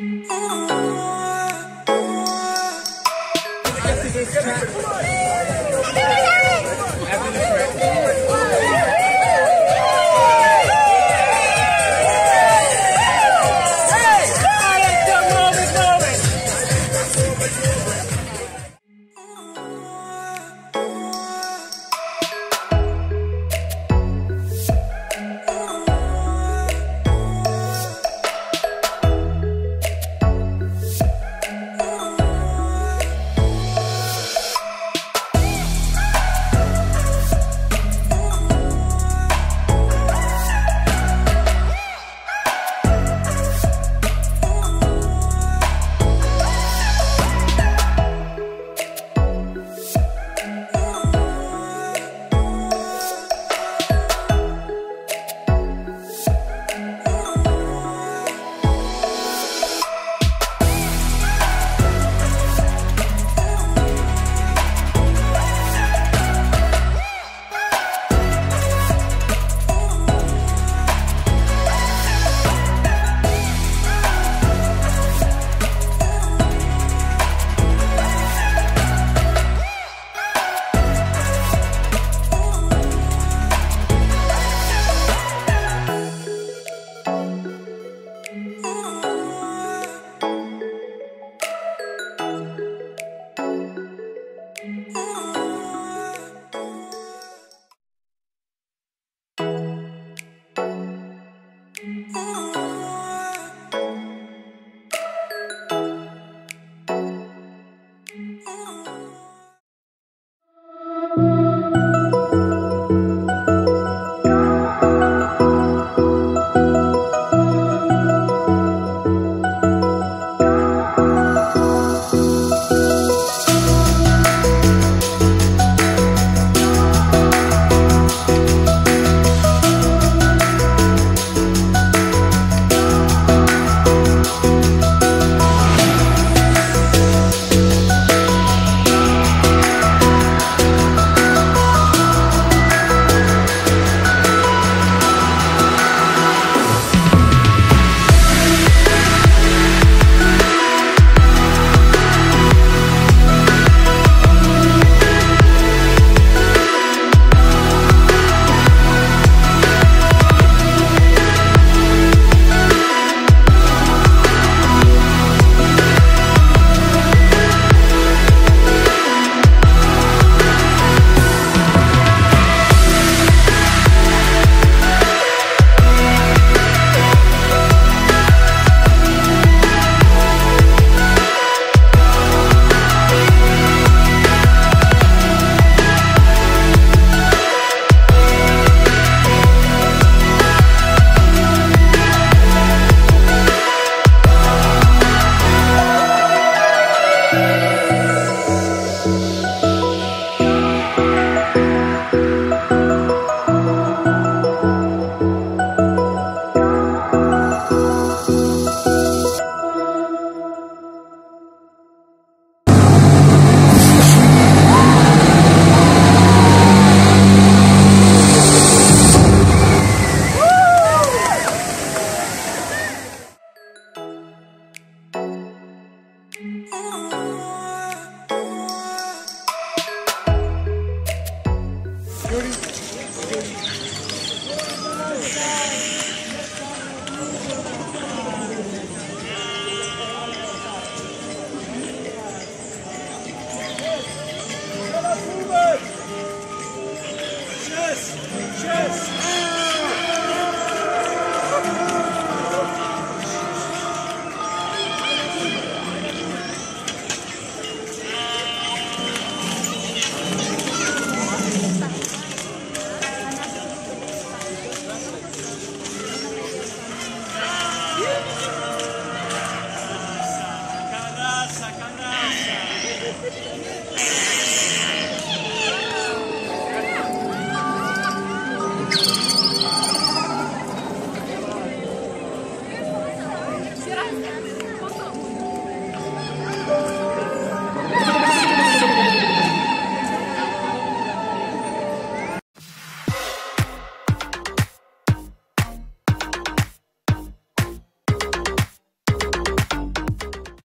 Oh. り。